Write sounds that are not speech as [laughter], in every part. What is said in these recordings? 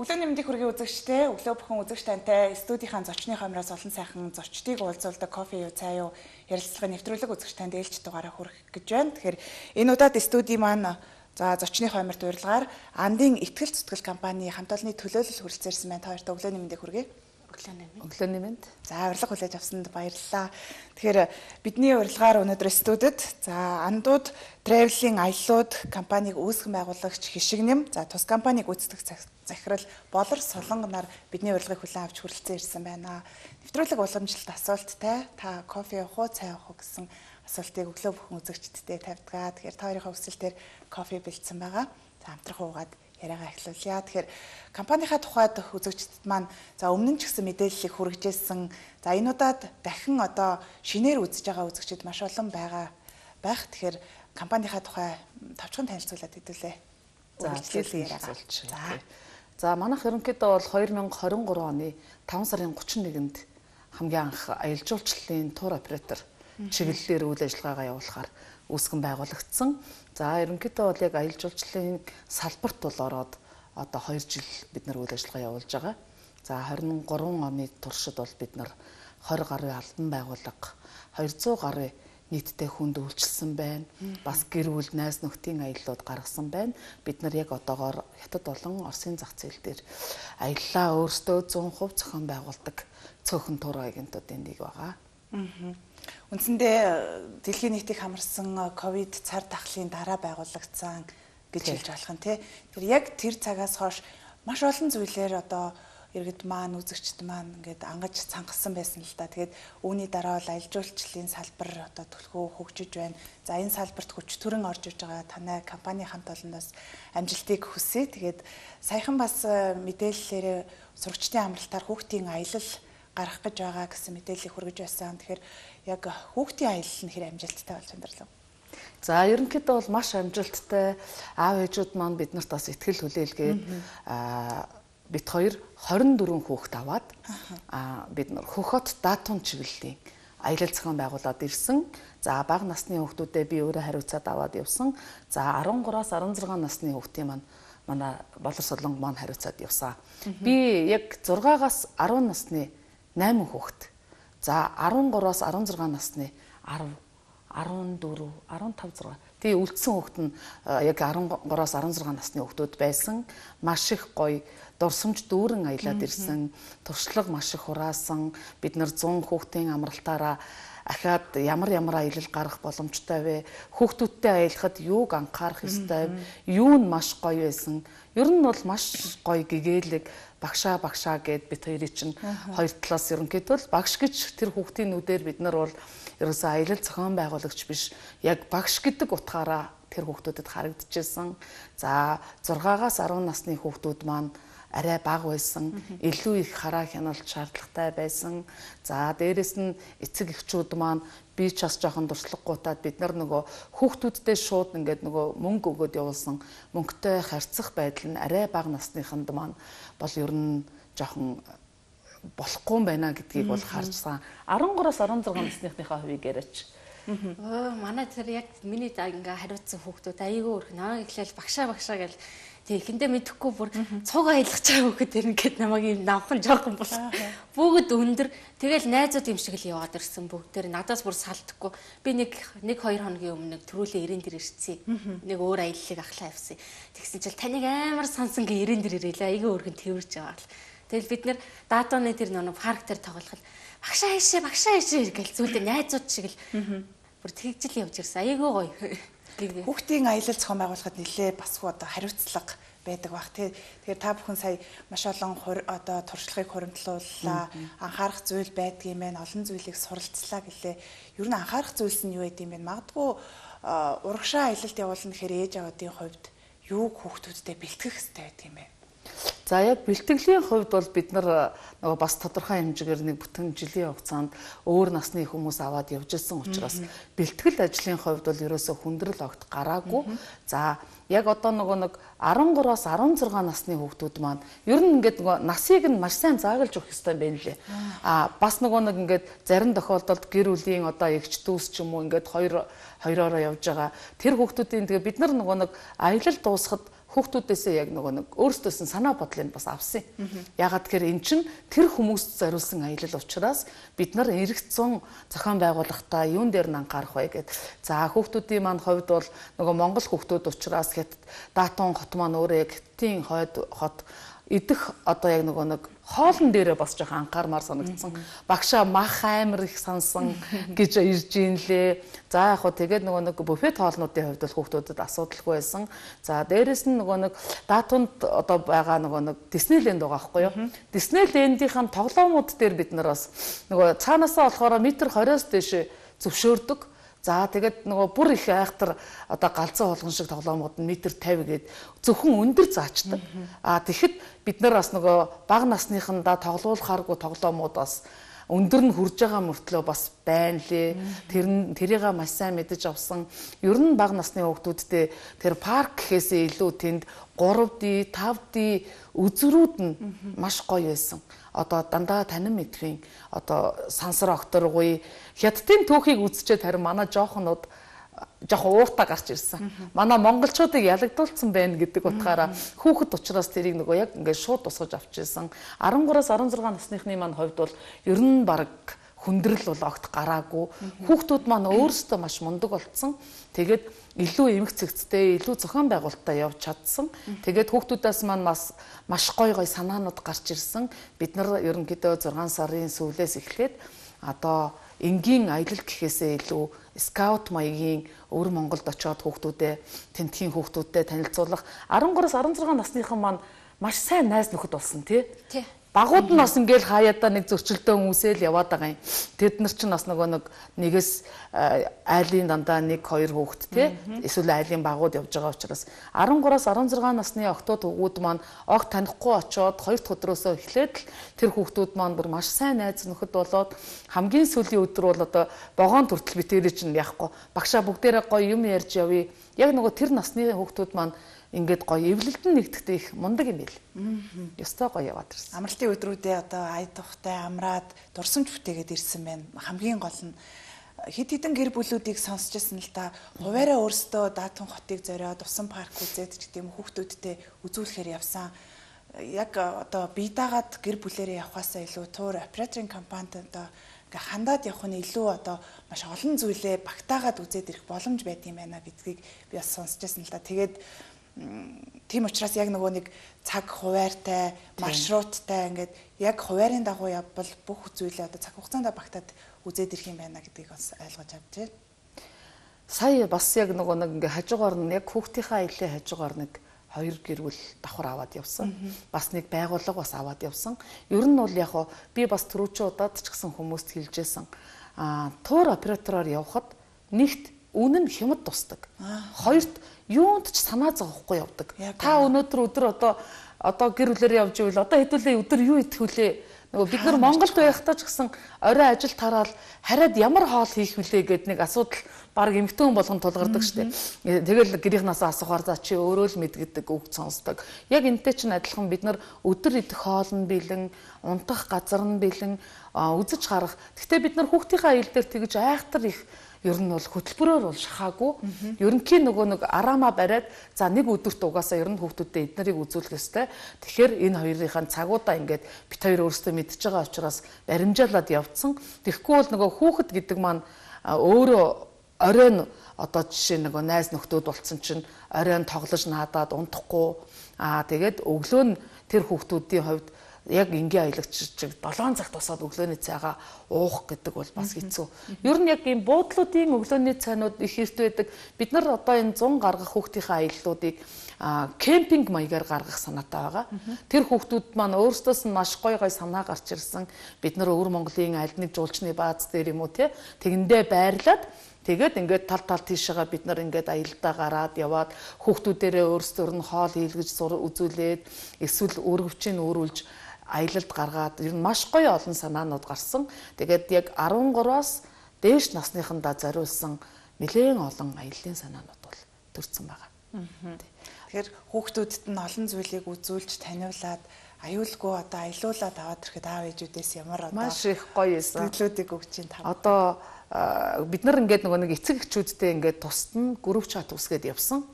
Өглөө нэмдийн хүргийн үзэгчтэй, өглөө бүхэн үзэгч тантай студийнхаа зочны хомроос олон сайхан зочдыг уулзуулдаг кофе юу цай юу ярилцлагын нэвтрүүлэг үзэгч танд ээлж дугаараа хүрэх гэж байна. Тэгэхээр энэ удаад студи маань за зочны хомрт урилгаар Андын ихтгэл зүтгэл компани хамт олонны төлөөлөл хүрэлцээрсэн байна. Та хоёрт өглөө нэмдийн хүргэе. Өглөө нэмэнд. Өглөө нэмэнд. За урилга хүлээж авсанд баярлалаа. Тэгэхээр бидний урилгаар өнөөдөр студид за андууд travel-ийн аяллууд компаниг үүсгэн байгуулагч Хишигнэм за тус компаниг үүсгэх захирал Болор Солонгоноор бидний урилгыг хүлээн авч хүрэлцэн ирсэн байна. Нэвтрүүлэг уламжлалт асуулттай та кофе уух уу, цай уух уу гэсэн асуултыг өглөө бүхэн үзэгчдтэй тавьдгаа. Тэгэхээр та хоёрын хүсэлтээр кофе бэлдсэн байгаа. За хамтрах уугаад яриагаа эхлүүлье. Тэгэхээр компанийнхаа тухайд үзэгчдэд маань за өмнө нь ч гэсэн мэдээллийг хүргэжсэн. За энэ удаад дахин одоо шинээр үзэж байгаа үзэгчид маш олон байгаа байх. Тэгэхээр компанийнхаа тухай товчхон танилцуулаад хэдүүлээ. За хэлээ яриагаа. За манайх ерөнхийдөө бол 2023 оны 5 сарын 31-нд хамгийн анх аялал жуулчлалын тур оператор чиглэлээр үйл ажиллагаагаа явуулахаар үүсгэн байгуулагдсан. За ерөнхийдөө бол яг аялал жуулчлалын салбарт бол ороод одоо 2 жил бид нар үйл ажиллагаа явуулж байгаа. За 23 оны туршид бол бид нар 20 гаруй албан байгууллага 200 гаруй нийтдээ хүнд үйлчилсэн байна. Бас гэр бүл найз нөхдийн аяллууд гаргасан байна. Бид нар яг одоогоор хятад болон Оросын зах зээл дээр аяллаа өөрсдөө 100% зохион байгуулдаг цөөхөн тур агентуудын нэг байгаа. Аа. Үндсэндээ э, дэлхийн нийтийг хамарсан э, ковид цар тахлын дараа байгуулагдсан гэж хэлж болох нь тий. Тэр яг тэр цагаас хойш маш олон зүйлээр одоо иргэд маань үзэгчд маань ингээд ангаж цангасан байсан л да. Тэгээд үүний дараа бол аялжуулчлалын салбар одоо төлхөө хөгжиж байна. За энэ салбарт хүч төрөн орж иж байгаа танай компани хамт олондоос амжилтыг хүсье. Тэгээд саяхан бас э, мэдээллээр сурагчдын амралтаар хүүхдийн аялал гарах гэж байгаа гэсэн мэдээллийг хүргэж байсан. Тэгэхээр яг хүүхдийн аялал нь хэр амжилттай болж өндөрлөв. За ерөнхийдөө бол маш амжилттай аав ээжүүд маань биднэрт бас ихтгэл хүлээлгээд аа бид хоёр 24 хүүхэд аваад аа бид нар хөхөт даатун чиглэлийн аялал зохион байгуулад ирсэн. За бага насны хүүхдүүдэд би өөрөө хариуцаад аваад явсан. За 13-аас 16 насны хүүхдийн маань манай болор солонго маань хариуцаад явсан. Би яг 6-аас 10 насны 8 хүүхэд. За 13-аас 16 насны 10 14 15 6 Тэгээ үлдсэн хүүхэд нь яг 13-аас 16 насны хүүхдүүд байсан. Маш их гоё дурсамж дүүрэн аялаад ирсэн. Туршлага маш их хураасан. Бид нар 100 хүүхдийн амралтаараа ахаад ямар ямар аялал гарах боломжтой вэ? Хүүхдүүдтэй аялахад юуг анхаарах ёстой вэ? Юу нь маш гоё байсан? Ер нь бол маш гоё гэгээлэг багшаа багшаа гэд бид хоёрыг чинь хоёр талаас ерөнхийдөө л багш гэж тэр хүүхдийн нүдээр бид нар бол ерөөсөө аялал зохион байгуулагч биш яг багш гэдэг утгаараа тэр хүүхдүүдэд харагдчихсан. За 6-аас 10 насны хүүхдүүд маань арай бага байсан, илүү их хараа хяналт шаардлагатай байсан. За дээрэс нь эцэг эхчүүд маань би ч бас жоохон дурслаггүйтаад бид нар нөгөө хүүхдүүдтэй шууд ингээд нөгөө мөнгө өгөөд явуулсан мөнгөтэй харьцах байдал нь арай бага насныханд маань бол ер нь жоохон болохгүй юм байна гэдгийг бол харжсан. 13-аас 16 насныхныхаа хувийг яриач. Оо манай тэр яг миний ингээ хариуцсан хүүхдүүд айгүй өрх намайг ихлээл багшаа багшаа гэл Тэг ихэндээ мэдэхгүй бүр цуг аялах чаа хөхөд тэр ингээд намайг юм навхан жоохон бол. Бүгд өндөр. Тэгэл найзууд юм шиг л яваад ирсэн бүгд тэр надаас бүр салдаггүй. Би нэг нэг хоёр хоногийн өмнө төрүүлээ ирээн дээр ирсэн нэг өөр аяллыг ахлаа авсан тэгсэн чил таныг амар сансан гэ ирээн дээр ирээлээ. Айгүй өргөн тэрвэрч байгаа л тэгэл бид нэр даатууны тэр нэг парк дээр тоглоход багшаа хийшээ багшаа хийшээ гэл зүйлдэ найзууд шиг л бүр тэгжил явж ирсэн. Айгүй гоё Хүүхдийн аялал зохион байгуулахад нэлээ басгүй одоо хариуцлага байдаг бах тий. Тэгэхээр та бүхэн сая маш олон одоо туршлагыг хуримтлууллаа. Анхаарах зүйл байдгийм байх, олон зүйлийг суралцлаа гэлээ. Ер нь анхаарах зүйлс нь юу байдığım бэ? Магадгүй урагшаа аялалд явуулна гэхээр ээж аваадын хувьд юуг хүүхдүүдтэй бэлтгэх хэрэгтэй байдığım бэ? За яг бэлтгэлийн хувьд бол бид нар нөгөө бас тодорхой хэмжээгээр нэг бүтэн жилийн хугацаанд өөр насны хүмүүс аваад явж ирсэн учраас бэлтгэл ажлын хувьд бол ерөөсөө хүндрэл огт гараагүй. За яг одоо нөгөө нэг 13-аас 16 насны хүүхдүүд маань ер нь ингээд нөгөө насыг нь маш сайн заагалж өгөх хэрэгтэй байна лээ. А бас нөгөө нэг ингээд зарим тохиолдолд гэр бүлийн одоо эгч дүүс ч юм уу ингээд хоёр хоёроороо явж байгаа тэр хүүхдүүдийн тэгээ бид нар нөгөө нэг аялал дуусахад хүүхдүүдээсээ яг нөгөө нэг өөрсдөөс нь санаа бодлыг бас авсан. Ягаад гэхээр эн чинь тэр хүмүүст зориулсан аялал учраас бид нар эргэцэн зохион байгуулахдаа юун дээр нь анхаарах вэ гэд. За хүүхдүүдийн маань хувьд бол нөгөө Монгол хүүхдүүд учраас хэд Датун хот маань өөрөө хэтийн хойд хот идэх одоо яг нөгөө нэг хоолн дээрээ бас жоох анхаармаар санагдсан. Багшаа мах амир их сансан гэж ирж ийн лээ. За яг хөө тэгээд нөгөө нэг буфет хоолнуудын хувьд бол хүүхдүүдэд асуудалгүй байсан. За дээрэс нь нөгөө нэг даатунд одоо байгаа нөгөө нэг Диснейленд байгаа байхгүй юу? Диснейлендийнхэн тоглоомууд дээр бид нар бас нөгөө цаанаасаа болохоор метр 20-оос дээш зөвшөөрдөг. За тэгээд нөгөө бүр их айхтар одоо галзуу болгон шиг тоглоомууд нь метр 50 гээд зөвхөн өндөр заачдаг. А тэгэхэд бид нар бас нөгөө бага насныхандаа тоглоулахааргүй тоглоомууд бас өндөр нь хүрж байгаа мөртлөө бас байна лээ. Тэр нь тэрийг маш сайн мэдэж авсан. Ер нь бага насны хүүхдүүдтэй тэр парк гэхээсээ илүү тэнд 3D, 5D үзрүүд нь маш гоё байсан одоо дандаа танин мэдхийн одоо сансар окторгүй хятадын түүхийг үзчихэд харин манай жоохнууд жоох ууртаа гарч ирсэн. Манай монголчуудыг ялагдуулсан байна гэдэг утгаараа хүүхэд учраас тэрийг нөгөө яг ингээд шууд тусгаж авчихсан. 13-аас 16 насныхны маань хувьд бол ер нь баг хүндрэл бол огт гараагүй. Хүүхдүүд маань өөрсдөө маш мундаг болцсон. Тэгээд илүү эмх цэгцтэй, илүү зохион байгуулалтаа явж чадсан. Тэгээд хүүхдүүдээс маань бас маш гой гой санаанууд гарч ирсэн. Бид нар ерөнхийдөө 6 сарын сүүлээс эхлээд одоо энгийн аялал гэхээсээ илүү скаут маягийн өвөр Монголд очиод хүүхдүүдээ тентхийн хүүхдүүдтэй танилцуулах 13-аас 16 насныхан маань маш сайн найз нөхөд болсон тий. Багууд нь бас ингээл хаяада нэг зөрчилдөө хүмүүсэл яваад байгаа юм. Тэд нар ч бас нөгөө нэг нэгээс айлын дандаа нэг хоёр хүүхэд тий эсвэл айлын багууд явж байгаа учраас 13-аас 16 насны октод хүүгүүд маань огт танихгүй очоод хоёр дахь өдрөөсөө эхлээд л тэр хүүхдүүд маань бүр маш сайн найз нөхөд болоод хамгийн сүүлийн өдөр бол одоо богоон төртөл битэрий чинь яахгүй багшаа бүгдээрээ гоё юм ярьж явъя. Яг нөгөө тэр насны хүүхдүүд маань ингээд гоё эвлэлтэн нэгдэхдээ их мундаг юм байл. Ёстой гоё яваад ирсэн. Амралтын өдрүүдээ одоо ая тухтай амраад дурсамж бүтээгээд ирсэн байна. Хамгийн гол нь хид хідэн гэр бүлүүдийг сонсч ирсэн л да. Хуваараа өөрсдөө даатун хотыг зориод усан парк үзээд ч гэдэм хүүхдүүдтэй үзүүлэхээр явсан. Яг одоо бие дагаад гэр бүлэрээ явхаасаа илүү туур операторын компанид одоо ингээ хандаад явах нь илүү одоо маш олон зүйлээ багтаагаад үзээд ирэх боломж байд юм байна гэдгийг би бас сонсч ирсэн л да. Тэгээд тийм учраас яг нөгөө нэг цаг хуваартай, маршруттай ингээд яг хуваарийн дагуу явбал бүх зүйлээ одоо цаг хугацаанд багтаад үзээд ирэх юм байна гэдгийг бас ойлгож авч байна. Сая бас яг нөгөө нэг ингээ хажуугаар нь яг хүүхдийнхаа аяллаа хажуугаар нэг хоёр гэрвэл давхар аваад явсан. Бас нэг байгууллага бас аваад явсан. Ер нь бол яг би бас түрүүчийн удаад ч гэсэн хүмүүст хэлжсэн. Аа тур оператороор явхад нэгт үнэн нь хямд тусдаг. Хоёрт юунд ч санаа зовхгүй явдаг. Та өнөөдөр өдөр одоо одоо гэр бүлээр явж ивэл одоо хэдүүлээ өдөр юу идэх вүлээ? Нөгөө бид нар Монголд байхдаа ч гэсэн орой ажил тараал хараад ямар хоол хийх вүлээ гэд нэг асуудал баг эмхтэн болгон тулгардаг штеп. Тэгэл гэрийнхнээс асуухаар за чи өөрөө л мэдгэдэг үг сонсдог. Яг энтэй чинь адилхан бид нар өдөр идэх хоол нь бэлэн, унтах газар нь бэлэн, үзэж харах. Гэхдээ бид нар хүүхдийнхээ аял дээр тэгж айхтар их ер нь бол хөтөлбөрөөр бол шахаагүй. Ерөнхийн нөгөө нэг араамаа бариад за нэг өдөрт угаасаа ер нь хүүхдүүдэд эднэрийг үзүүлэх ёстой. Тэгэхээр энэ хоёрынхаа цагуудаа ингээд бит хоёр өөрсдөө мэдж байгаа учраас баримжаалаад явцсан. Тэгэхгүй бол нөгөө хүүхэд гэдэг маань өөрөө оройн одоо жишээ нөгөө найз нөхдүүд болцсон чинь оройн тоглож наадаад унтахгүй аа тэгээд өглөө нь тэр хүүхдүүдийн хувьд яг энгийн аялагч чиг 7 цагт босоод өглөөний цайгаа уух гэдэг бол бас хэцүү. Ер нь яг ийм буудлуудын өглөөний цайнууд их эрт байдаг. Бид нар одоо энэ 100 гаргах хүүхдийнхээ аяллуудыг кемпинг маягаар гаргах санаатай байгаа. Тэр хүүхдүүд маань өөрсдөөс нь маш гой гой санаа гарч ирсэн. Бид нар өвөр Монголын аль нэг жуулчны бааз дээр юм уу те тэгэндээ байрлаад Тэгээд ингээд тал тал тийшээгээ бид нар ингээд аялдаа гараад яваад хүүхдүүдээрээ өөрсдөр нь хоол хийлгэж үзүүлээд эсвэл өргөвчийн өөрүүлж аялалд гаргаад ер нь маш гоё олон санаанууд гарсан. Тэгээд яг 13-аас дээш насныхандаа зориулсан нэлээд олон аяллаа санаанууд бол төрсэн байгаа. Тэгэхээр хүүхдүүдэд нь олон зүйлийг үзүүлж таниулаад аюулгүй одоо аялуулаад аваад ирэхэд аав ээжүүдээс ямар одоо маш их гоё юмсан. Төлөвлөдийг өгч ин тав. Одоо бид нар ингээд нөгөө нэг эцэг эхчүүдтэй ингээд тусад нь групп чат үсгээд явсан.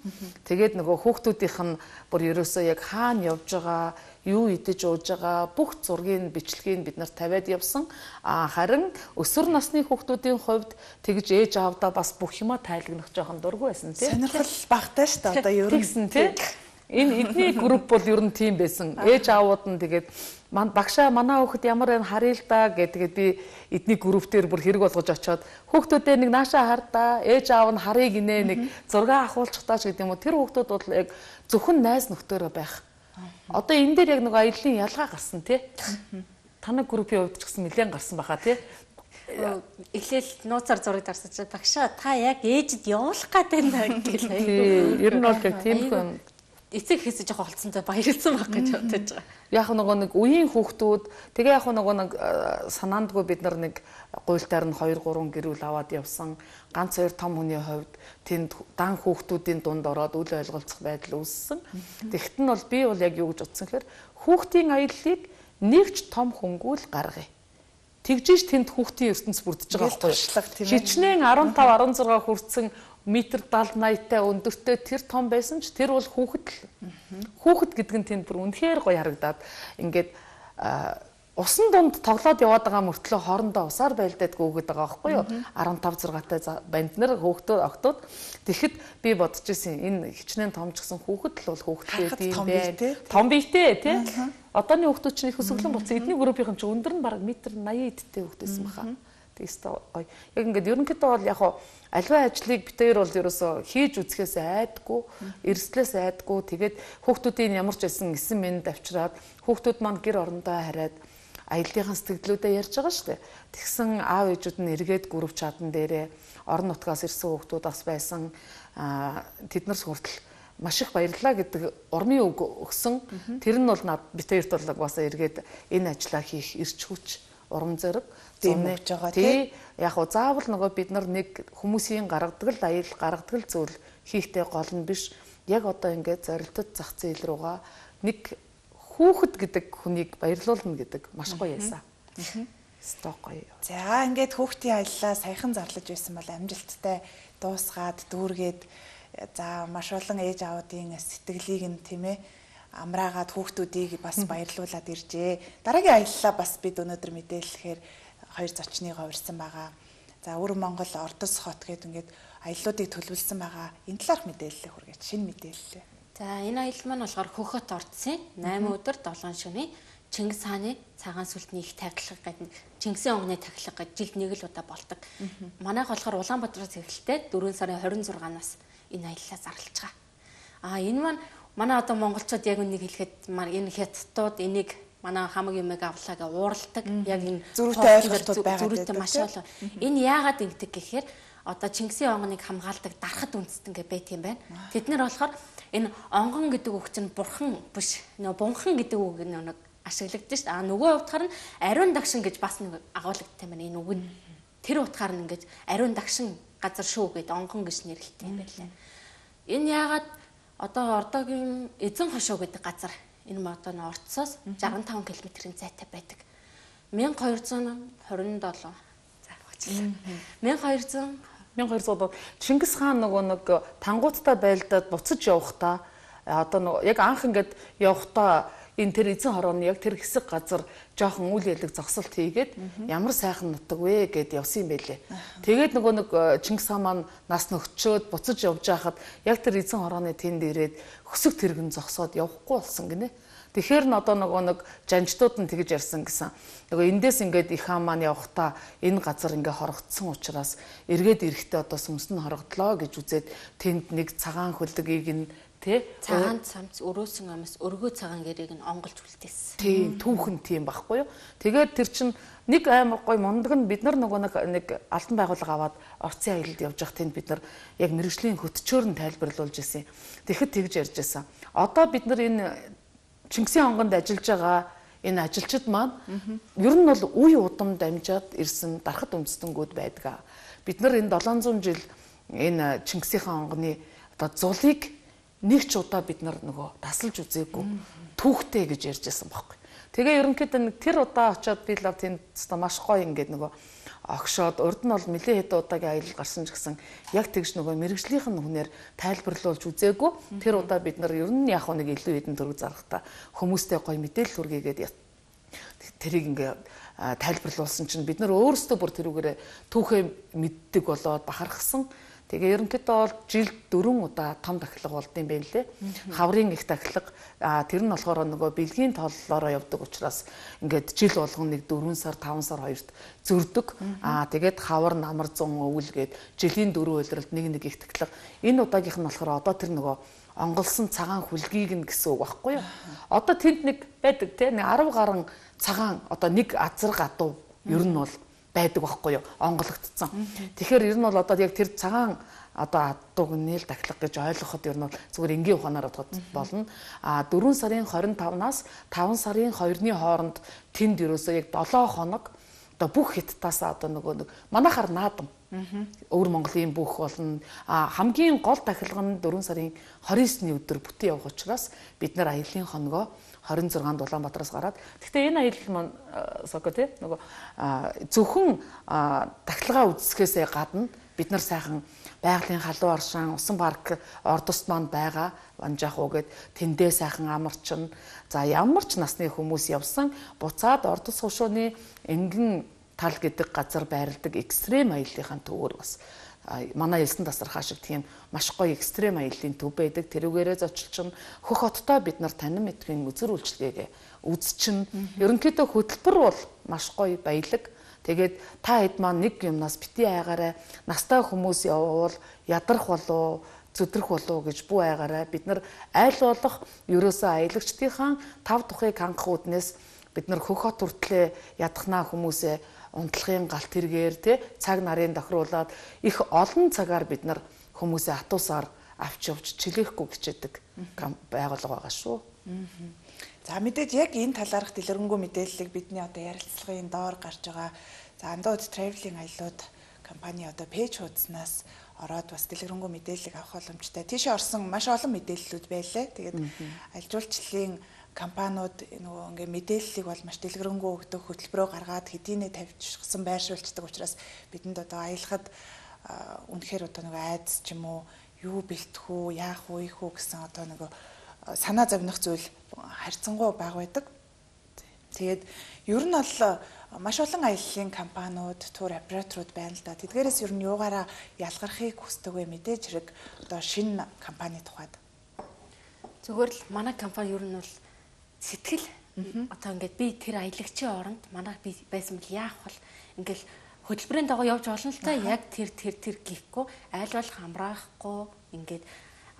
Тэгээд нөгөө хүүхдүүдийнх нь бүр ерөөсөө яг хаана явж байгаа, юу идэж ууж байгаа бүх зургийн бичлэгийг бид нар тавиад явсан. А харин өсвөр насны хүүхдүүдийн хувьд тэгж ээж аавдаа бас бүх юма тайлагнах жоохон дургүй байсан тийм. Сонирхол багтай шүү дээ одоо ер нь. Тэгсэн тийм. Энэ эдний групп бол ер нь тийм байсан. Ээж аавууд нь тэгээд багшаа манай хүүхэд ямар байна харъя л да гэдгээд би эдний групп дээр бүр хэрэг болгож очоод хүүхдүүдээ нэг наашаа хардаа ээж аав нь харъя гинэ нэг зураг авахулчихтаач гэдэг юм уу тэр хүүхдүүд бол яг зөвхөн найз нөхдөөрөө байх. Одоо энэ дээр яг нэг аяллаа ялгаа гарсан тий. Танай группийн хувьд ч гэсэн нэлээд гарсан баха тий эхлээл нууцаар зураг дарсаж багшаа та яг ээжэд явуулах гэдэг юм гэл. Ер нь бол яг тийм хүн эцэг хэсэж жоохон холцсонтой баярлсан баг гэж бодож байгаа. Яг нөгөө нэг үеийн хүүхдүүд тэгээ яг нөгөө нэг санаандгүй бид нар нэг гуйлтаар нь 2 3 гэрүүл аваад явсан. Ганц хоёр том хүний хувьд тэнд дан хүүхдүүдийн дунд ороод үл ойлголцох байдал үүссэн. Тэгэхэд нь бол би бол яг юу гэж утсан гэхээр хүүхдийн аяллыг нэгч том хөнгүүл гаргая тэгжиж тэнд хүүхдийн ертөнц бүрдэж байгаа байхгүй юу? Хичнээн 15 16 хүрсэн метр 70 80-тай өндөртэй тэр том байсан ч тэр бол хүүхэд л. Хүүхэд гэдэг нь тэнд бүр үнэхээр гоё харагдаад ингээд усан дунд тоглоод яваад байгаа мөртлөө хоорондоо усаар байлдаад гүгээд байгаа байхгүй юу? 15 6-тай банд нар хөөхтөө октод тэгэхэд би бодож ирсэн энэ хичнээн том ч гэсэн хүүхэд л бол хүүхэд тийм байх том биетэй тий. Одооны хүүхдүүд чинь их өсөглөн болсон. Эдний группийн чинь өндөр нь бараг метр 80 эдтэй хүүхдээсэн баха. Тэгээс гоё. Яг ингээд ерөнхийдөө бол яг альва ажлыг битээр бол ерөөсө хийж үзэхээс айдгүй, эрсдлээс айдгүй. Тэгээд хүүхдүүдийн ямар ч байсан 9 минут авчираад хүүхдүүд маань гэр орондоо хараад аяллахын сэтгэлдүүдээ ярьж байгаа шүү дээ. Тэгсэн аав ээжүүд нь эргээд гүрв чадан дээрээ орон нутгаас ирсэн хүүхдүүд бас байсан. Аа тэднэрс хүртэл маш их баярлалаа гэдэг урмын үг өгсөн. Тэр нь бол над битээрт бол бас эргээд энэ ажлаа хийх эрч хүч урам зориг дэмэж байгаа тий. Яг уу заавал нөгөө бид нар нэг хүмүүсийн гаргадаг л аял гаргадаг л зүйл хийхтэй гол нь биш. Яг одоо ингээд зорилтод зах зээл рүүгээ нэг хүүхэд гэдэг хүнийг баярлуулна гэдэг маш гоё яасан. Сток гоё. За ингээд хүүхдийн аяллаа саяхан зарлаж байсан бол амжилттай дуусгаад дүүргээд за маш олон ээж аавуудын сэтгэлийг нь тийм ээ амраагаад хүүхдүүдийг бас баярлуулад иржээ. Дараагийн аяллаа бас бид өнөөдөр мэдээлэхээр хоёр зочныгоо урьсан байгаа. За өвөр Монгол Ордос хот гэдэг ингээд аяллуудыг төлөвлөсөн байгаа. Энэ талаарх мэдээлэл хүргэж шинэ мэдээлэл. За энэ аялал маань болохоор Хөхөт ордсын 8 өдөр 7 шөнийн Чингис хааны цагаан сүлтний их тахилга гэдэг Чингисийн онгоны тахилга гэж жилд нэг л удаа болдог. Манайх болохоор Улаанбаатараас эхэлтэй 4 сарын 26-наас энэ аяллаа зарлж байгаа. А энэ маань манай одоо монголчууд яг үнийг хэлэхэд энэ хятадууд энийг манай хамаг юмэг авлаа гэж уурладаг. Яг энэ зөрүүтэй ойлголтууд байгаа. Зөрүүтэй маш олон. Энэ яагаад ингэдэг гэхээр одоо Чингисийн онгоныг хамгаалдаг дарахад үндэстэн гэж байт юм байна. Тэд нэр болохоор энэ онгон гэдэг үг чинь бурхан биш. Нөө бунхан гэдэг үг нэг ашиглагдаж шүү дээ. А нөгөө утгаар нь ариун дагшин гэж бас нэг агуулгатай байна энэ үг нь. Тэр утгаар нь ингэж ариун дагшин газар шүү гэд онгон гэж нэрлэлтэй байлаа. Энэ яагаад одоо Ордогийн эзэн хошуу гэдэг газар энэ модон Орцоос 65 км-ийн зайтай байдаг. 1227 за багчлаа. 1200 1200 бол Чингис хаан нөгөө нэг тангууттай байлдаад буцаж явахдаа одоо нөгөө яг анх ингээд явахдаа энэ тэр эзэн хорооны яг тэр хэсэг газар жоохон үйл ялэг зогсолт хийгээд ямар сайхан нутаг вэ гэд явсан юм байлээ. Тэгээд нөгөө нэг э, Чингис хаан маань нас нөхчөөд буцаж явж байхад яг тэр эзэн хорооны тэнд ирээд хөсөг тэргэн зогсоод явахгүй болсон гинэ. Тэгэхээр н одоо нөгөө нэг жанжтууд нь тэгж ярьсан гэсэн. Нөгөө эндээс ингээд их хаан маань явахдаа энэ газар ингээ хорогдсон учраас эргээд ирэхдээ одоо сүмс нь хорогдлоо гэж үзээд тэнд нэг цагаан хөлдөгийг нь тий цагаан цамц өрөөсөн амс өргөө цагаан гэрийг нь онголж үлдээсэн. Тий түүхэн тийм байхгүй юу. Тэгээд тэр чин нэг амар гой мундаг нь бид нар нөгөө нэг алтан байгууллага аваад орцын аялалд явж байхад тэнд бид нар яг мэрэгжлийн хөтчөөр нь тайлбарлуулж ирсэн. Тэгэхэд тэгж ярьж байсан. Одоо бид нар энэ Чингисийн онгонд ажиллаж байгаа энэ ажилчид маань ер нь бол үе удам дамжаад ирсэн дарахт үндэстэнгүүд байдаг. Бид нар энэ 700 жил энэ Чингисийн онгоны одоо зулыг нэг ч удаа бид нар нөгөө тасалж үзээгүй түүхтэй гэж ярьж байсан байхгүй. Тэгээ ерөнхийдөө нэг тэр удаа очиод би лав тэнд маш гоё ингээд нөгөө огшоод урд нь бол нэлээд хэд удаагийн аялал гарсан ч гэсэн яг тэгж нөгөө мэрэгжлийнх нь хүнээр тайлбарлуулж үзээгүй. Тэр удаа бид нар ер нь яг нэг илүү хэдэн төгрөг зарахта хүмүүстэй гоё мэдээлэл хүргээгээд тэрийг ингээ тайлбарлуулсан чинь бид нар өөрсдөө бүр тэрүүгээрээ түүхээ мэддэг болоод бахархсан. Тэгээ ерөнхийдөө бол жилд дөрвөн удаа том тахилга болд юм байна лээ. Хаврын их тахилга тэр нь болохоор нөгөө бэлгийн тооллоороо явдаг учраас ингээд жил болгон нэг 4 сар 5 сар хоёрт зөрдөг. Аа тэгээд хавар намар зун өвөл гээд жилийн дөрөв үйлрэлд нэг нэг их тахилга. Энэ удаагийнх нь болохоор одоо тэр нөгөө онголсон цагаан хүлгийг нь гэсэн үг байхгүй юу? Одоо тэнд нэг байдаг те нэг 10 гаруй цагаан одоо нэг азар гадуу ер нь бол байдаг байхгүй юу онгологдсон. Тэгэхээр ер нь бол одоо яг тэр цагаан одоо адууг нээл дахлах гэж ойлгоход ер нь бол зүгээр энгийн ухаанаар бодоход болно. А 4 сарын 25-наас 5 сарын 2-ны хооронд тэнд ерөөсөө яг 7 хоног одоо бүх хиттаас одоо нөгөө нэг манахаар наадам өвөр Монголын бүх болно. А хамгийн гол тахилга нь 4 сарын 29-ны өдөр бүтэн явах учраас бид нар аялын хоногоо 26-нд Улаанбаатараас гараад. Гэхдээ энэ аялал маань соко тий нөгөө зөвхөн тахилгаа үзэсгээсээ гадна бид нар сайхан байгалийн халуун аршин усан парк ордост маань байгаа Ванжаах уу гэд тэндээ сайхан амарчин за ямар ч насны хүмүүс явсан буцаад ордос хушууны энгэн тал гэдэг газар байрладаг экстрем аяллахын төвөр бас манай элсэн тасархаа шиг тийм маш гоё экстрем аяллаа төв байдаг. Тэрүүгээрээ зочилчин хөх хоттой бид нар танин мэдхийн үзэр үйлчлэгээ үзчин. Ерөнхийдөө хөтөлбөр бол маш гоё баялаг. Тэгээд та хэд маань нэг юмнаас бити айгаарай. Настай хүмүүс явуул ядрах болоо зүдрэх болов гэж бүү айгаарай. Бид нар айл болох ерөөсөө аялагчдынхаа тав тухыг хангах үднээс бид нар хөх хот хүртлээ ядахнаа хүмүүсээ унтлахын галт тэргээр те цаг нарын тохируулаад их олон цагаар бид нар хүмүүсээ атуусаар авч явж чилээхгүй хичээдэг байгууллага байгаа шүү. За мэдээж яг энэ талаарх дэлгэрэнгүй мэдээллийг бидний одоо ярилцлагын доор гарч байгаа. За андууд traveling аялууд компани одоо пэйж хуудаснаас ороод бас дэлгэрэнгүй мэдээллийг авах боломжтой. Тийш орсон маш олон мэдээллүүд байлаа. Тэгээд аль жуулчлалын компаниуд нөгөө ингээ мэдээллийг бол маш дэлгэрэнгүй өгдөг хөтөлбөрөөр гаргаад хэдийнэ тавьчихсан байршуулцдаг учраас бидэнд одоо аялахад үнэхээр одоо нөгөө айдас ч юм уу юу бэлтэх үү яах уу их үү гэсэн одоо нөгөө санаа зовних зүйл харьцангуй бага байдаг. Тэгээд ер нь бол маш олон аяллаа компаниуд, тур операторууд байна л да. Тэдгээрээс ер нь юугаараа ялгархыг хүсдэг вэ мэдээж хэрэг одоо шинэ компани тухайд. Зүгээр л манай компани ер нь бол сэтгэл. Одоо ингээд би тэр аялагчийн оронд манайх би байсан бол яах вэ? Ингээл хөтөлбөрийн дагуу явж болно л та. Яг тэр тэр тэр гихгүй аль болох хамраахгүй ингээд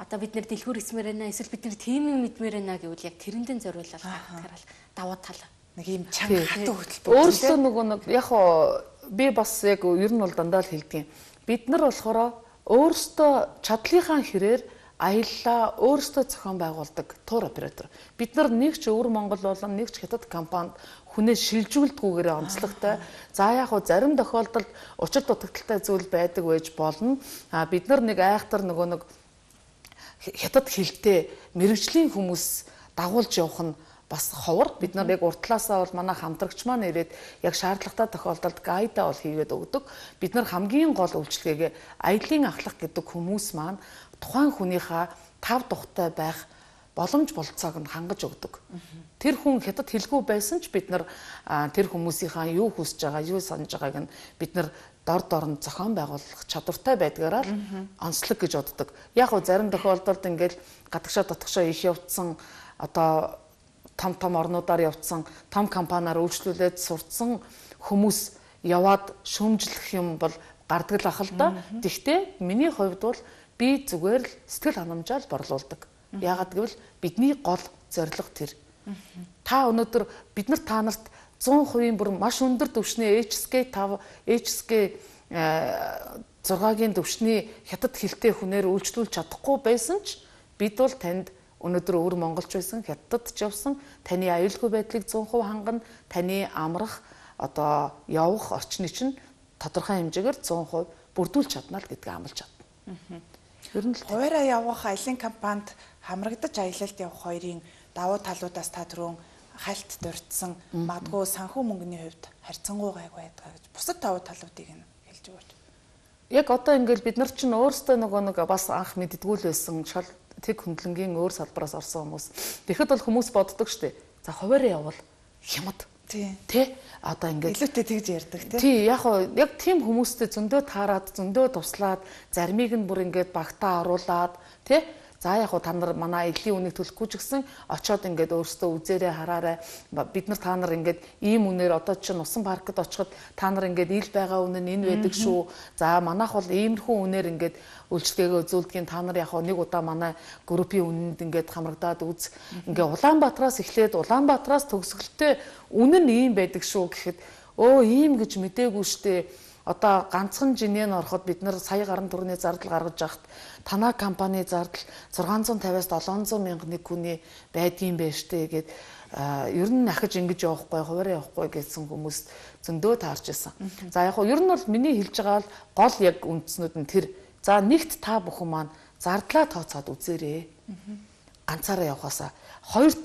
одоо бид нэр дэлгүүр эсмээр байна эсвэл бид нэр тийм юм мэдмээр байна гэвэл яг тэрэндээ зориулаад харахаар давуу тал. Нэг юм чанга хатуу хөтөлбөр өөрсдөө нөгөө нэг яг хоо би бас яг ер нь бол дандаа л хэлдэг юм. Бид нар болохоор өөрсдөө чадлынхаа хэрээр аяллаа өөрсдөө зохион байгуулдаг тур оператор. Бид нар нэг ч өвөр Монгол болон нэг ч хятад компанид хүнээ шилжүүлдэггүйгээр онцлогтой. За яг хуу зарим тохиолдолд учир дутагдaltaй зүйл байдаг байж болно. А бид нар нэг айхтар нөгөө нэг хятад хэлтэй мэрэгжлийн хүмүүс дагуулж явах нь бас ховор бид нар яг уртлаасаа бол манай хамтрагч маань ирээд яг шаардлагатай тохиолдолд гайда бол хийгээд өгдөг. Бид нар хамгийн гол үйлчлэгээ аялын ахлах гэдэг хүмүүс маань тухайн хүнийхээ тав тухтай байх боломж болцоог нь хангаж өгдөг. Тэр хүн хятад хэлгүй байсан ч бид нар тэр хүмүүсийнхаа юу хүсэж байгаа, юу санаж байгааг нь бид нар дор дорн зохион байгуулах чадвартай байдгаараа л онцлог гэж боддог. Яг гоо зарим тохиолдолд ингээл гадагшаа дотгошоо их явцсан одоо том том орнуудаар явцсан том компаниар үйлчлүүлээд сурцсан хүмүүс яваад шүүмжлэх юм бол гардаг л ах л да. Гэхдээ миний хувьд бол би зүгээр л сэтгэл ханамжаал борлуулдаг. Яагаад гэвэл бидний гол зорилго тэр. Та өнөөдөр бид нар та нарт 100% бүр маш өндөр түвшний HSK 5 HSK 6-гийн төвшний хятад хэлтэй хүнээр үйлчлүүлж чадахгүй байсан ч бид бол танд өнөөдөр өвөр монголч байсан хятадд ч явсан таны аюулгүй байдлыг 100% хангана таны амрах одоо явах орчны чинь тодорхой хэмжээгээр 100% бүрдүүлж чадна л гэдгийг амлаж чадна. Ер нь л хуваараа явах аялын компанид хамрагдаж аялалд явах хоёрын давуу талуудаас та түрүүн хальт дурдсан магадгүй санхүү мөнгөний хувьд харьцангуй гайг байдаг гэж бусад тавуу талуудыг нь хэлж өгөөч. Яг одоо ингээл бид нар чинь өөрсдөө нөгөө нэг бас анх мэддгүүл байсан шал тэг хөндлөнгийн өөр салбараас орсон хүмүүс. Тэгэхэд бол хүмүүс боддог штеп. За хуваараа явал хямд. Тий. Тэ одоо ингээд илүүтэй тэгж ярьдаг тий. Тий яг хоо яг тийм хүмүүстэй зөндөө таарад зөндөө туслаад заримыг нь бүр ингээд багтаа оруулаад тий За яг хуу та нар манай эдлийн үнийг төлөхгүй ч гэсэн очоод ингээд өөрсдөө үзээрээ хараарай. Бид нар та нар ингээд ийм үнээр одоо чинь усан паркт очиход та нар ингээд ил байгаа үнэ нь энэ байдаг шүү. За манайх бол иймэрхүү үнээр ингээд үйлчлэгээ үзүүлдгийн та нар яг хуу нэг удаа манай группийн үнэнд ингээд хамрагдаад үз. Ингээ Улаанбаатараас эхлээд Улаанбаатараас төгсгөлтэй үнэ нь ийм байдаг шүү гэхэд өө ийм гэж мдээгүй штэ одоо ганцхан жинэн ороход бид нар сая гаруй төгрөний зардал гаргаж яхад танаа компани зардал 650-аас 700 мянга нэг хүний байдгийн байж штэ гээд ер нь ахиж ингэж явахгүй хуваараа явахгүй гэсэн хүмүүс зөндөө таарч исэн. За яг хуу ер нь бол миний хэлж байгаа л гол яг үндснүүд нь тэр. За нэгт та бүхэн маань зардлаа тооцоод үзээрэй. Ганцаараа явахаасаа. Хоёрт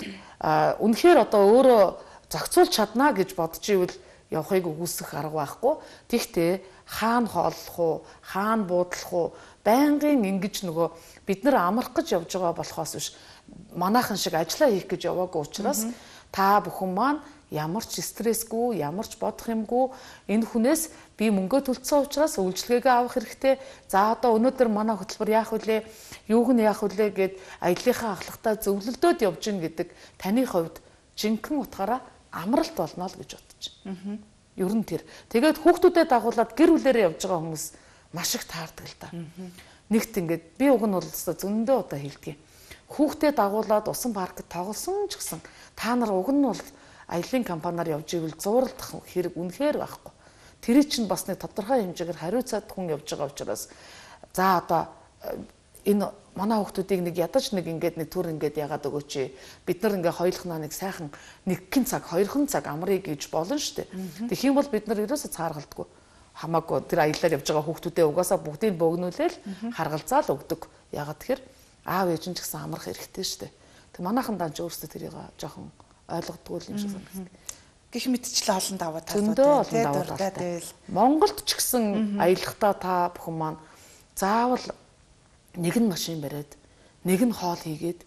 үнэхээр одоо өөрөө зохицуулж чаднаа гэж бодож ивэл явахыг үгүйсэх арга байхгүй. Тэгтээ хаана хооллох уу, хаана буудлах уу, байнгын ингэж нөгөө бид нар амрах гэж явж байгаа болохоос биш манайхан шиг ажиллаа хийх гэж яваагүй учраас та бүхэн маань ямар ч стрессгүй, ямар ч бодох юмгүй энэ хүнээс би мөнгө төлцсөн учраас үйлчлэгээ авах хэрэгтэй. За одоо өнөөдөр манай хөтөлбөр яах вүлээ? Юуг нь яах вүлээ гэд аяллахаа ахлахтаа зөвлөлдөөд явж гин гэдэг таны хувьд жинхэнэ утгаараа амралт болно л гэж бодож байна. Ер нь тэр. Тэгээд хүүхдүүдэд дагуулад гэр бүлэрээ явж байгаа хүмүүс маш их таардаг л да. Нэгт ингээд би уг нь бол зөндөө удаа хэлдэг. Хүүхдэд дагуулад усан паркт тоглосон ч гэсэн та нар уг нь бол аялын компаниар явж ивэл зууралдах хэрэг үнэхээр байхгүй. Тэр чинь бас нэг тодорхой хэмжээгээр хариуцаад хүн явж байгаа учраас за одоо энэ манай хүүхдүүдийг нэг ядаж нэг ингээд нэг төр ингээд ягаад өгөөч бид нар ингээ хоёулахнаа нэг сайхан нэгхэн цаг хоёрхан цаг амрыг гэж болно шүү дээ. Тэгэх юм бол бид нар ерөөсө цааргалдаггүй хамаагүй тэр аяллаар явж байгаа хүүхдүүдээ угаасаа бүгдийг богнуулаад харгалзаал өгдөг. Ягаад тэгэхээр аав ээж нь ч гэсэн амрах хэрэгтэй шүү дээ. Тэг манайхан даанч өөрсдөө тэрийг жоохон ойлгодгүй юм шиг санагдав. Гэх мэтчлээ олон даваа талууд олон даваа талтай. Монголд ч гэсэн аялахдаа та бүхэн маань заавал нэг нь машин бариад нэг нь хоол хийгээд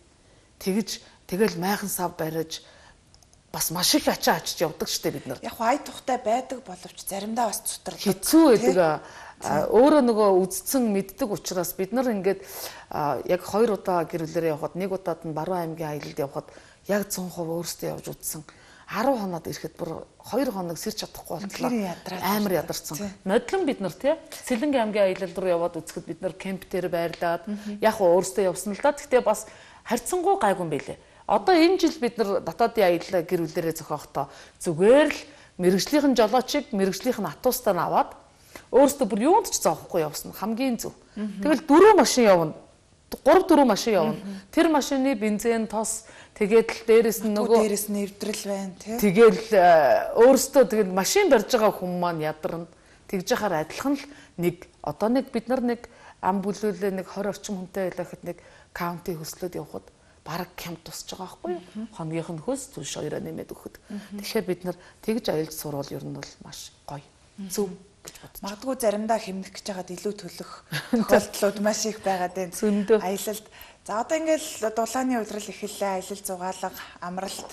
тэгж тэгэл майхан сав бариад бас маш их ачаа ачиж явдаг штеп бид нар. Яг хай тухтай байдаг боловч заримдаа бас цутрал. Хэцүү байдаг. Өөрөө нөгөө үдцэн мэддэг учраас бид нар ингээд яг хоёр удаа гэр бүлэрээ явхад нэг удаад нь Баруун аймгийн аялалд явхад яг 100% өөртөө явж үдсэн. 10 хоноод ирэхэд бүр 2 хоног сэрч чадахгүй болтлоо. Амар ядарсан. Модлон бид нар тий Сэлэнгийн аймгийн аялал руу яваад үзэхэд бид нар кемп дээр байрлаад яг өөртөө явсан л да. Гэхдээ бас харьцангуй гайгүй байлээ. Одоо энэ жил бид нар дотоодын аяллаа гэр бүлэрээ зохиохдоо зүгээр л мэрэгжлийн жолоочийг мэрэгжлийн атуустаа аваад өөртөө бүр юунд ч зоохгүй явсан хамгийн зөв. Тэгэл дөрөв машин явна. 3 4 машин явна. Тэр машины бензин тос Тэгээд л дээрэс нь нөгөө дээрэс нь эвдрэл байна тий. Тэгэл э, өөрөөсөө тэгэл машин барьж байгаа хүн маань ядарна. Тэгж яхаар адилхан л нэг одоо нэг бид нар нэг ам бүлүүлээ нэг 20 орчим хүнтэй байлаа гэхэд нэг каунти хөслөд явхад бараг кемп тусч байгаа байхгүй юу? Хоногийнх нь хөөс түлш хоёроо нэмээд өгөхөд. Тэгэхээр бид нар тэгж аялж сурвал ер нь бол маш гоё. Зөв гэж бодож. Магадгүй заримдаа хэмнэх гэж байгаад илүү [laughs] төлөх тохиолдлууд маш их байгаад байна. Зөндөө. Аялалд За одоо ингээл дулааны уйлрал эхэллээ, аялал зугаалга, амралт,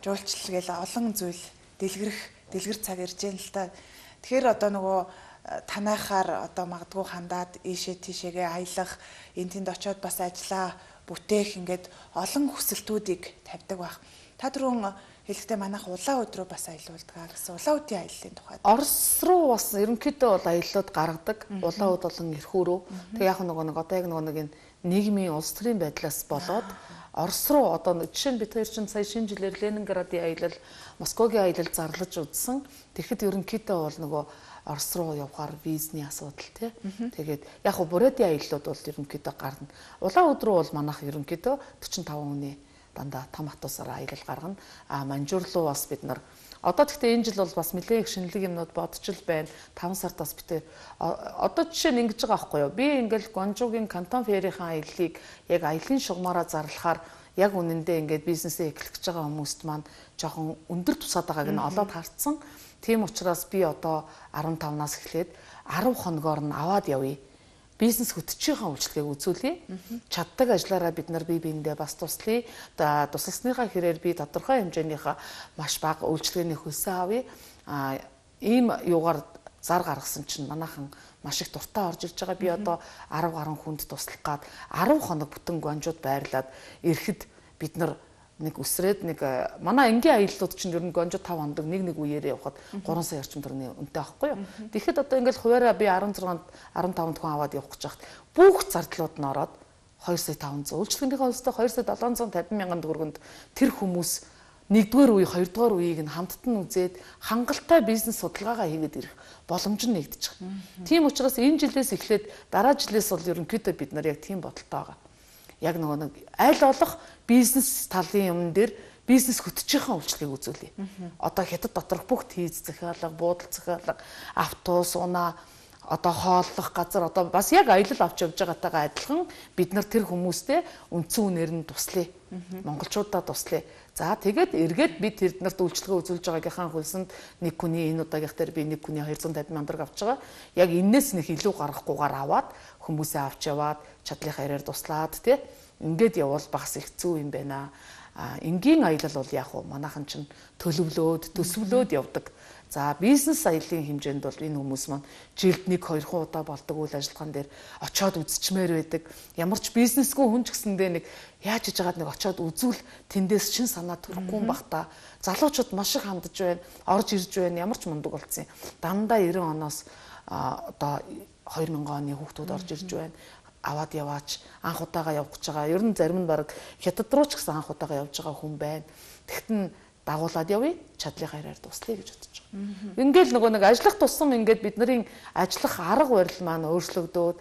жуулчлал гээл олон зүйл дэлгэрэх, дэлгэр цаг ирж байна л та. Тэгэхээр одоо нөгөө э, танаахаар одоо магадгүй хандаад ийшээ тийшээгээ аялах, энэ тэнд очиод бас ажиллаа бүтээх ингээд олон хүсэлтүүдийг тавьдаг байх. Та түрүүн хэлэхдээ манайх улаан өдрөө бас аялуулдаг гэсэн улаан үдийн аяллаа тухайд. Орос руу бас ерөнхийдөө бол аяллууд гаргадаг. Улаан үд болон эрхүүрөө. Тэг яг нөгөө нэг одоо яг нөгөө нэг нийгмийн улс төрийн байдлаас болоод Орос руу одоо жишээ нь бид хоёр чинь сая шинэ жилээр Ленинградын аялал, Москвагийн аялал зарлаж удсан. Тэгэхэд ерөнхийдөө бол нөгөө Орос руу явахаар визний асуудал тий. Тэгээд яг хөө Бурэдийн аяллууд бол ерөнхийдөө гарна. Улаан өдрөө бол манайх ерөнхийдөө 45 хүний дандаа том хатуусаар аялал гаргана. А манжуур руу бас бид нар Одоо гэхдээ энэ жил бол бас нэлээд их шинэлэг юмнууд бодож л байна. 5 сартаас битээ одоо жишээ нь ингэж байгаа байхгүй юу? Би ингээл Гонжуугийн Кантон ферийн аяллыг яг аялын шугамаараа зарлахаар яг үнэндээ ингээд бизнесээ эхлэх гэж байгаа хүмүүст маань жоохон өндөр тусаад байгааг нь олоод харцсан. Тийм учраас би одоо 15-наас эхлээд 10 хоногоор нь аваад явъя бизнес хөтчийнхаа үйлчлэгийг үзүүлье. Чаддаг ажлаараа бид нар бие биендээ бас туслая. Одоо тусласныхаа хэрээр би тодорхой хэмжээнийхээ маш бага үйлчлэгээний хөлсөө авъя. А ийм юугаар зар гаргасан чинь манайхан маш их дуртай орж ирж байгаа. Би одоо 10 гаруй хүнд туслах гад 10 хоног бүтэн гонжууд байрлаад ирэхэд бид нар нэг үсрээд нэг э, манай энгийн аяллууд чинь ер нь гонжо 5 хоног нэг нэг үеэрээ явхад 3 сая орчим төгрөгийн үнэтэй байхгүй юу. Тэгэхэд одоо ингээл хуваараа би 16-нд 15-нд хүн аваад явах гэж хахад бүх зардлууд нь ороод 2 сая 500 үйлчлэгнийхээ өстө 2 сая 750 мянган төгрөгөнд тэр хүмүүс нэгдүгээр үе, хоёрдугаар үеийг нь хамтд нь үзээд хангалттай бизнес судалгаагаа хийгээд ирэх боломж нь нэгдэж байгаа. Тийм учраас энэ жилээс эхлээд дараа жилээс бол ерөнхийдөө бид нар яг тийм бодолтой байгаа яг нөгөө нэг аль болох бизнес талын юм дээр бизнес хөтжийнхаа үйлчлэгийг үзүүлье. Одоо хятад доторх бүх тийз захиалга, буудал захиалга, автобус, унаа одоо хооллох газар одоо бас яг аялал авч явж байгаатайгаа адилхан бид нар тэр хүмүүстэй үндсэн үнээр нь туслая. Монголчуудаа туслая. За тэгээд эргээд бид тэднэрт үйлчлэгээ үзүүлж байгаагийнхаа хөлсөнд нэг хүний энэ удаагийнх дээр би нэг хүний 250 мянга авч байгаа. Яг энээс нэг илүү гарахгүйгээр аваад хүмүүсээ авч яваад чадлынхаа яриаар туслаад тий ингээд явбал багс их зүү юм байна. А энгийн аялал бол яг уу манайхан чинь төлөвлөөд төсвлөөд явдаг. За бизнес аяллаа хэмжээнд бол энэ хүмүүс маань жилд нэг хоёр удаа болдог үйл ажиллагаан дээр очиод үзчмээр байдаг. Ямар ч бизнесгүй хүн ч гэсэндээ нэг яаж иж байгаад нэг очиод үзүүл тэндээс чин санаа төрөхгүй юм бах та. Залуучууд маш их хандж байна, орж ирж байна, ямар ч мундаг болсон юм. Дандаа 90 оноос одоо 2000 оны хүүхдүүд орж ирж байна аваад яваач анх удаага явах гэж байгаа. Ер нь зарим нь баг хятад руу ч гэсэн анх удаага явж байгаа хүн байна. Тэгтэн дагуулад явъя чадлынхаа хараар туслая гэж бодож байгаа. Ингээл нөгөө нэг ажиллах тусам ингээд бидний ажиллах арга барил маань өөрчлөгдөөд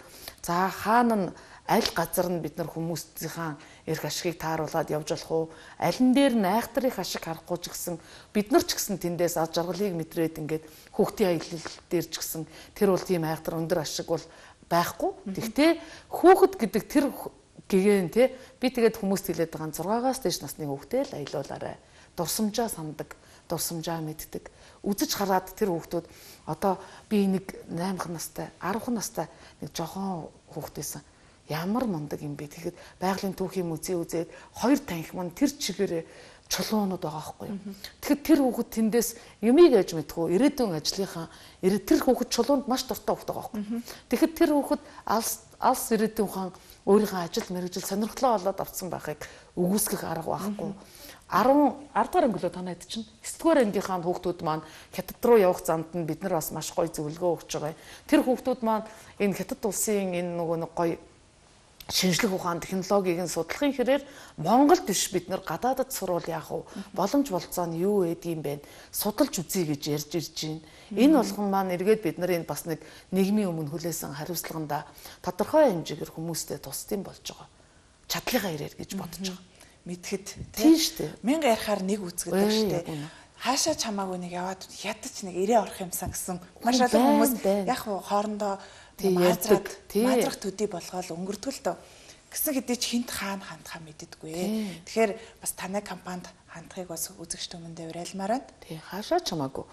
за хаана нь аль газар нь бид нар хүмүүсийнхаа эрх ашигыг тааруулаад явж болох уу? Аль нь дээр найхтрын ашиг харахгүй ч гэсэн бид нар ч гэсэн тэндээс аж аргалыг мэдрээд ингээд хүүхдийн аялал дээр ч гэсэн тэр бол тийм айхтар өндөр ашиг бол байхгүй. Тэгтээ хүүхэд гэдэг тэр гэгэн те би тэгээд хүмүүст хэлээд байгаа 6-аас дээш насны хүүхдээ л аялуулаарай. Дурсамжаа самдаг, дурсамжаа мэддэг. Үзэж хараад тэр хүүхдүүд одоо би нэг 8 настай, 10 настай нэг жохон хүүхдээсэн ямар мундаг юм бэ. Тэгэхэд байгалийн түүхийн музей үзээд хоёр танхим маань тэр чигээрээ чулуунууд байгаа байхгүй юу. Тэгэхээр тэр хүүхэд тэндээс юмыг ээж мэдхүү ирээдүйн ажлынхаа тэр хүүхэд чулуунд маш дуртай хүүхэд байгаа байхгүй. Тэгэхэд тэр хүүхэд алс алс ирээдүйн хаан өөрийнхөө ажил мэргэжил сонирхлоо болоод авцсан байхыг өгөөсгөх арга байхгүй. 10 10 дугаар анги лөө танаад чинь 9 дугаар ангийнхаа хүүхдүүд маань хятад руу явах замд нь бид нар бас маш гоё зөвлөгөө өгч байгаа. Тэр хүүхдүүд маань энэ хятад улсын энэ нөгөө нэг гоё шинжлэх ухаан технологиг нь судлахын хэрээр Монголд биш бид нар гадаадд сурвал яах вэ? Боломж болцоо нь юу байдгийм бэ? Судалж үзье гэж ярьж ирж байна. Энэ болгон маань эргээд бид нарын бас нэг нийгмийн өмнө хүлээсэн хариуцлаганда тодорхой хэмжээгээр хүмүүстэй тусдсан болж байгаа. Чадлынхаа ирээр гэж бодож байгаа. Мэдхэд тийм шүү дээ. Мянга ярихаар нэг үзэгдэх шүү дээ хаашаа чамаагүй нэг яваад ядаж нэг ирээ орох юмсан гэсэн маш олон хүмүүс яг хоорондоо ярьдаг мадрах төдий болгоод өнгөрдөг л дөө. Гэсэн хэдий ч хинт хаана хандхаа мэддэггүй. Тэгэхээр бас танай компанид хандхыг бас үзэгч хүмүүндээ уриалмаар байна. Тий, хаашаа ч хамаагүй.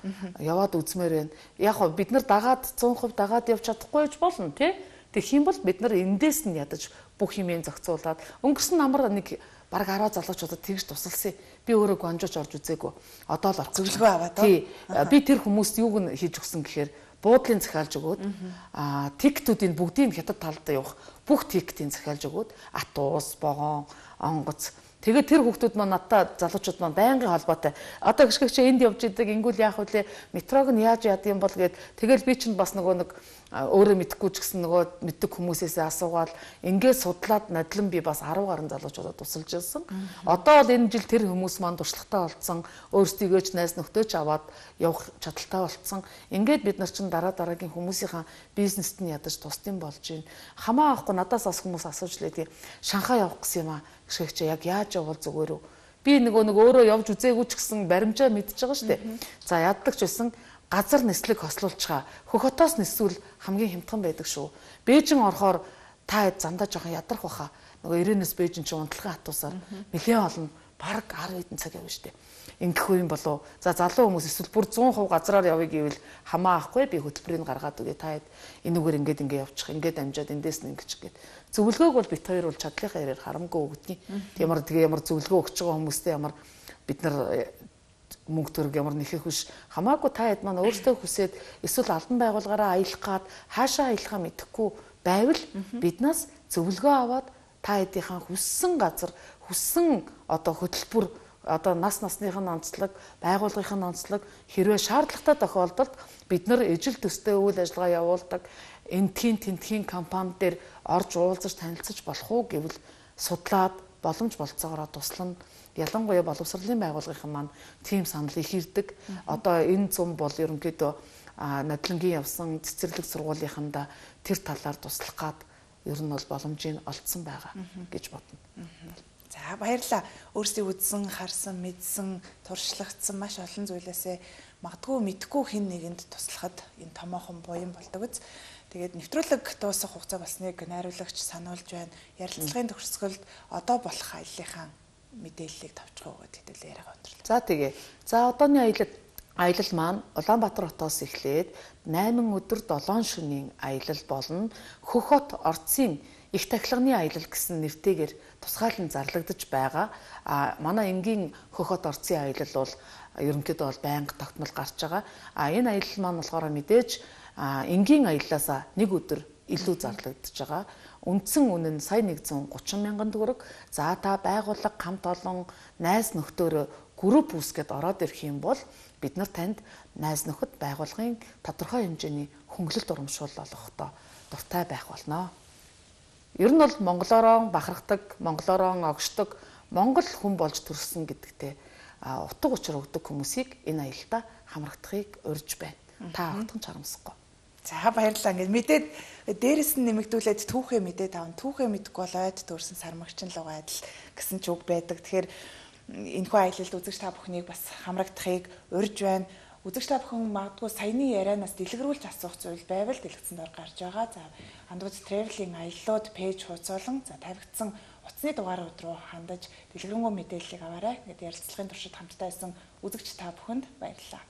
Яваад үзмээр байна. Яг хоо бид нар дагаад 100% дагаад явж чадахгүй ч болно тий. Тэгэх юм бол бид нар эндээс нь ядаж бүх юмыг зохицуулаад өнгөрсөн намар нэг баг 10 залуучуудад тэгж тусалсан. Би өөрөө гонжооч орж үзээгүй. Одоо л зөвлөгөө аваад. Тий. Би тэр хүмүүст юуг нь хийж өгсөн гэхээр буудлын захиалж өгөөд аа тиктүүдийн бүгдийг хятад талд явах бүх тиктийн захиалж өгөөд атуус, богоон, онгоц Тэгээд тэр хүүхдүүд маань надтай залуучууд маань байнгын холбоотой. Одоо гიშгэг чи энд явж идэг, ингүүл яах вүлээ? Метрог нь яаж яад юм бол гээд тэгэл би чинь бас нөгөө нэг өөрөө мэдхгүй ч гэсэн нөгөө мэддэг хүмүүсээс асуугаад ингээд судлаад надлан би бас 10 гаруй залуучуудад тусалж ирсэн. Одоо бол энэ жил тэр хүмүүс маань туршлагатай болсон, өөрсдийгөө ч найз нөхдөж аваад явах чадaltaй болсон. Ингээд бид нар чинь дараа дараагийн хүмүүсийнхаа бизнест нь ядаж тусдсан болж байна. Хамаа авахгүй надаас бас хүмүүс асууж лээ тий. Шанхай явах гэсэн юм аа. Чи яг яаж явбал зүгээр үү? Би нөгөө нэг өөрөө явж үзээгүй ч гэсэн баримжаа мэдчихэж байгаа шүү дээ. За яддаг ч байсан газар нислэг хослуулчихаа хөх хотоос нисвэл хамгийн хямдхан байдаг шүү. Бээжин орохоор та зандаа жоохон ядрах баха. нөгөө 90-ээс Бээжин чи унтлагын хатуусаар нэлээд олон баг 10 хэдэн цаг явна штэ. Ингэх үе юм болов. За залуу хүмүүс эсвэл бүр 100% газраар явъя гэвэл хамаа ахгүй би хөтөлбөрийг гаргаад үгээ та хэд энүүгээр ингээд ингээд явчих ингээд амжаад эндээс нь ингэж гээд зөвлөгөөг бол бит хоёр бол чадлынхаа ярээр харамгүй өгдгийг. Ямар тэгээ ямар зөвлөгөө өгч байгаа хүмүүстэй ямар бид нар мөнгө төрөг ямар нэхэх биш хамаагүй та хэд маань өөртөө хүсээд эсвэл албан байгууллагаараа аялах гад хаашаа аялахаа мэдэхгүй байвал биднээс зөвлөгөө аваад та хэдийнхэн хүссэн газар хүссэн одоо хөтөлбөр одоо нас насныхын онцлог, байгууллагын онцлог хэрвээ шаардлагатай тохиолдолд бид нар ижил төстэй үйл ажиллагаа явуулдаг энтхийн тентхийн компани дээр орж уулзаж танилцаж болох уу гэвэл судлаад боломж болцоогоор туслана. Ялангуяа боловсролын байгууллагын маань тийм санал их ирдэг. Одоо энэ зам бол ерөнхийдөө нодлонгийн явсан цэцэрлэг сургуулийнханда тэр талаар туслах гад ер нь бол боломжийг олдсон байгаа гэж бодно. За баярлалаа. Өөрсдийг үзсэн, харсан, мэдсэн, туршлагдсан маш олон зүйлээсээ магадгүй мэдгүй хин нэгэнд туслахад энэ томоохон буян болдог үз. Тэгээд нэвтрүүлэг дуусах хугацаа болсныг найруулагч сануулж байна. Ярилцлагын төгсгөлд одоо болох аяллахаа мэдээллийг товчгоо өгöd хэдүүлээ яриага өндөрлөө. За тэгээ. За одооны аялал аялал маань Улаанбаатар хотоос эхлээд 8 өдөр 7 шөнийн аялал болно. Хөхөт Орцын их тахилганы аялал гэсэн нэртэйгээр тусгаалan зарлагдж байгаа. А манай энгийн хөхөт Орцын аялал бол ерөнхийдөө бол байнга тогтмол гарч байгаа. А энэ аялал маань болохоор мэдээж энгийн аяллаасаа нэг өдөр илүү зарлагдж байгаа. Үндсэн үнэ нь сая 130 мянган төгрөг. За та байгууллага хамт олон найз нөхдөөрөө групп үүсгээд ороод ирэх юм бол бид нар танд найз нөхөд байгууллагын тодорхой хэмжээний хөнгөлөлт урамшуул олгохдоо дуртай байх болно. Ер нь бол монголоороо бахархдаг, монголоороо огшдог, монгол хүн болж төрсөн гэдэгтээ утга учир өгдөг хүмүүсийг энэ аялалтаа хамрагдахыг урьж байна. Та огтхон чарамсахгүй. За баярлалаа. Ингээд мэдээд дээрэс нь нэмэгдүүлээд түүхээ мэдээд аван түүхээ мэдэхгүй болоод төрсэн сармагчин л байгаа адил гэсэн ч үг байдаг. Тэгэхээр энэхүү аялалд үзэгч та бүхнийг бас хамрагдахыг урьж байна. Үзэгч та бүхэн магадгүй саяны ярианаас дэлгэрүүлж асуух зүйл байвал дэлгэцэн дор гарч байгаа. За хандваз traveling аяллууд пэйж хуудасолон за тавигдсан утасны дугаарууд руу хандаж дэлгэрэнгүй мэдээллийг аваарай. Ингээд ярилцлагын туршид хамтдаа исэн үзэгч та бүхэнд баярлалаа.